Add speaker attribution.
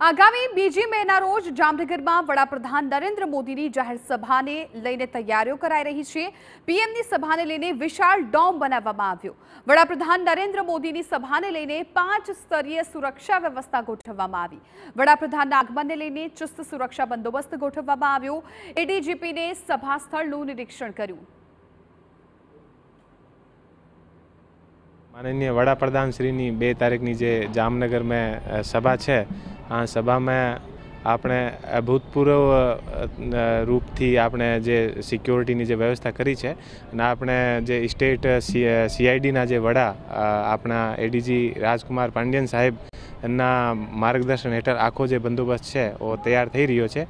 Speaker 1: આગામી બીજી મેના રોજ જામનગરમાં વડાપ્રધાન નરેન્દ્ર મોદીની જાહેર સભાને લઈને તૈયારીઓ કરાઈ રહી છે. પીએમની સભાને લઈને વિશાળ ડોમ બનાવવામાં આવ્યો. વડાપ્રધાન નરેન્દ્ર મોદીની સભાને લઈને પાંચ સ્તરીય સુરક્ષા વ્યવસ્થા ગોઠવવામાં આવી. વડાપ્રધાનના આગમનને લઈને ચુસ્ત સુરક્ષા બંદોબસ્ત ગોઠવવામાં આવ્યો. એડીજીપીને સભા સ્થળનું નિરીક્ષણ કર્યું.
Speaker 2: માનનીય વડાપ્રધાન શ્રીની બે તારીખની જે જામનગરમાં સભા છે આ સભામાં આપણે અભૂતપૂર્વ રૂપથી આપણે જે સિક્યોરિટીની જે વ્યવસ્થા કરી છે અને આપણે જે સ્ટેટ સીઆઈડીના જે વડા આપણા એડીજી રાજકુમાર પાંડ્યન સાહેબ એમના માર્ગદર્શન હેઠળ આખો જે બંદોબસ્ત છે એ તૈયાર થઈ રહ્યો છે.